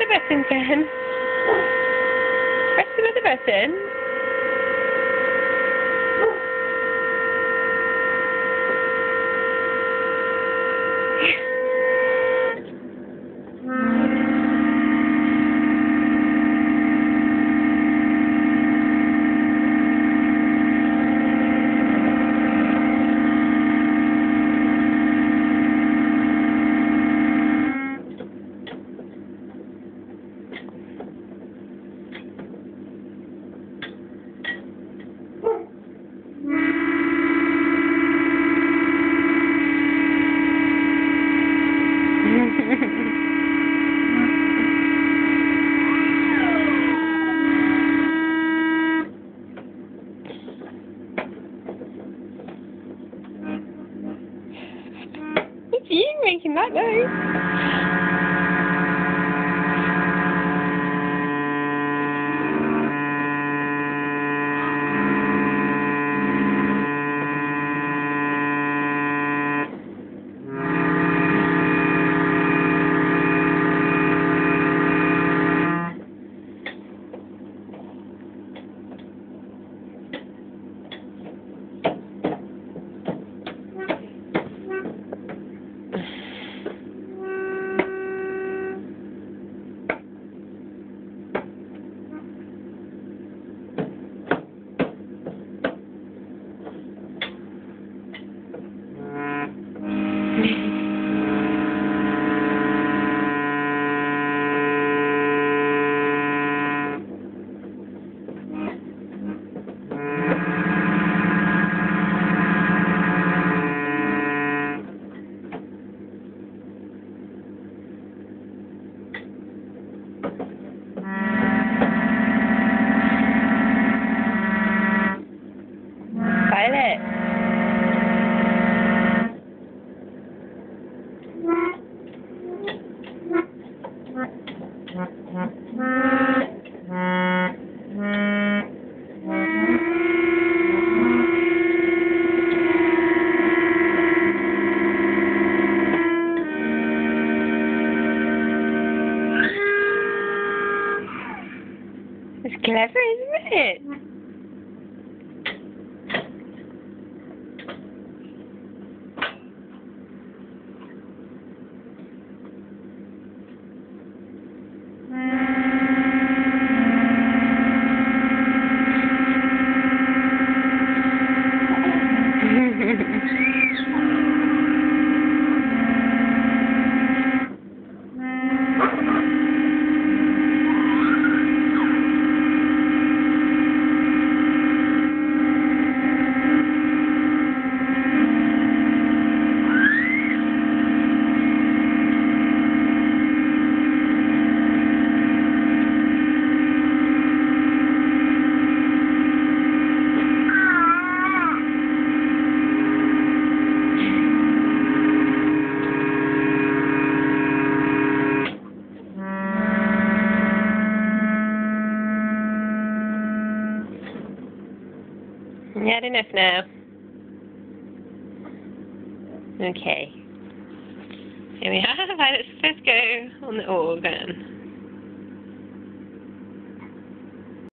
another button, Ken. Press another button. You making that noise. Violet. It's clever, isn't it? Had enough now. Okay. Here we. Let's first go on the organ.